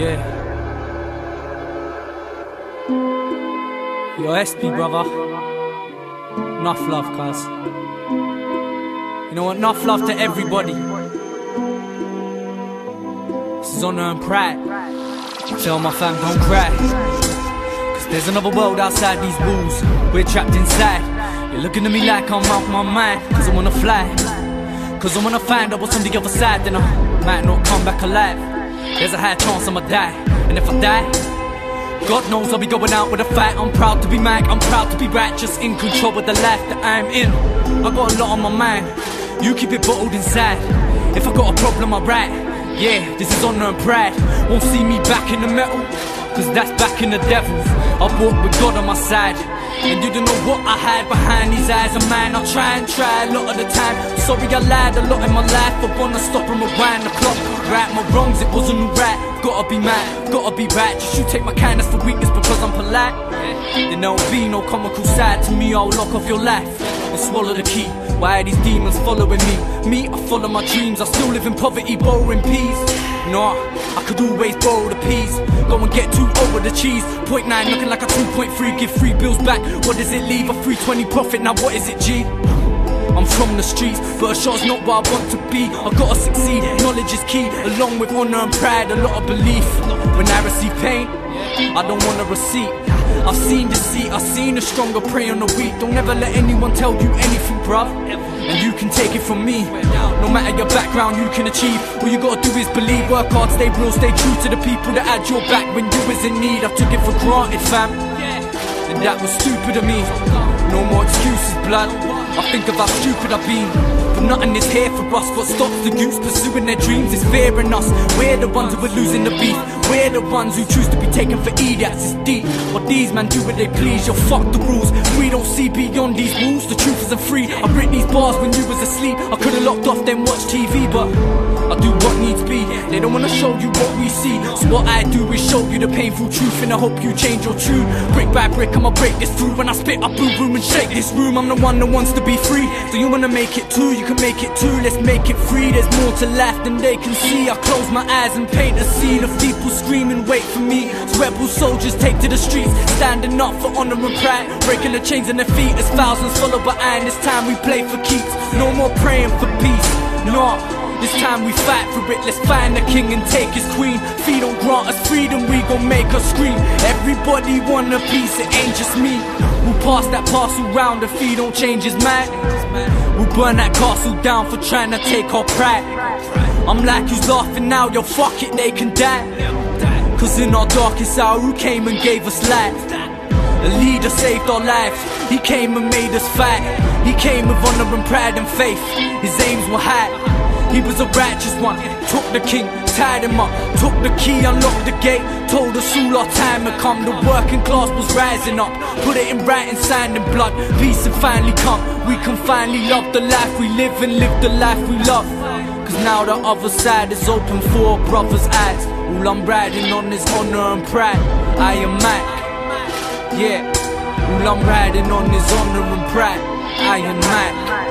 Yeah. Yo, SP, brother. Enough love, cuz. You know what? Enough love to everybody. This is honor and pride. Tell my fam, don't cry. Cause there's another world outside these walls. We're trapped inside. You're looking at me like I'm off my mind. Cause I wanna fly. Cause I wanna find out what's on the other side. Then I might not come back alive. There's a high chance I'ma die. And if I die, God knows I'll be going out with a fight. I'm proud to be Mic, I'm proud to be righteous, in control with the life that I'm in. I got a lot on my mind, you keep it bottled inside. If I got a problem, I write. Yeah, this is honor and pride. Won't see me back in the metal, cause that's back in the devils. I walk with God on my side. And you don't know what I hide behind these eyes of mine. I try and try a lot of the time. Sorry, I lied a lot in my life. I wanna stop and rewind the clock. Right my wrongs, it wasn't right. Gotta be mad, gotta be right. Just you take my kindness for weakness because I'm polite. Then there'll be no comical side to me. I'll lock off your life and swallow the key. Why are these demons following me? Me, I follow my dreams. I still live in poverty, borrowing peace. Nah, I could always borrow the peas. Go and get two over the cheese. Point nine, looking like a 2.3. Give three bills back. What does it leave? A 320 profit. Now what is it, G? I'm from the streets, but a shot's not what I want to be. I gotta succeed, knowledge is key, along with honor and pride, a lot of belief. When I receive pain, I don't want a receipt. I've seen deceit, I've seen a stronger prey on the weak. Don't ever let anyone tell you anything, bruv. And you can take it from me. No matter your background, you can achieve. All you gotta do is believe, work hard, stay real, stay true to the people that had your back when you was in need. I took it for granted, fam. And that was stupid of me. No more excuses, blood. I think of how stupid I've been. Nothing is here for us. What stops the youths pursuing their dreams is fear in us. We're the ones who are losing the beef. We're the ones who choose to be taken for idiots. It's deep. What these men do what they please. Yo, fuck the rules. We don't see beyond these rules. The truth isn't free. I written these bars when you was asleep. I could've locked off then watched TV, but I do what needs be. They don't wanna show you what we see. So what I do is show you the painful truth, and I hope you change your tune. Brick by brick, I'ma break this through. When I spit, I boom boom and shake this room. I'm the one that wants to be free. So you wanna make it too? You can make it too. Let's make it free. There's more to life than they can see. I close my eyes and paint a scene of people screaming, "Wait for me!" So rebel soldiers take to the streets, standing up for honor and pride, breaking the chains in their feet. As thousands follow behind. It's time we play for keeps. No more praying for peace. No. This time we fight for it, let's find the king and take his queen. If he don't grant us freedom, we gon' make her scream. Everybody want a piece, it ain't just me. We'll pass that parcel round if he don't change his mind. We'll burn that castle down for trying to take our pride. I'm like, who's laughing now? Yo, fuck it, they can die. Cause in our darkest hour, who came and gave us life? A leader saved our lives. He came and made us fight. He came with honor and pride and faith. His aims were high. He was a righteous one. Took the king, tied him up. Took the key, unlocked the gate. Told us all our time had come. The working class was rising up. Put it in writing, signed in blood. Peace had finally come. We can finally love the life we live and live the life we love. Cause now the other side is open for brother's eyes. All I'm riding on is honor and pride. I am Mic. Yeah, all I'm riding on is honor and pride. I am Mic.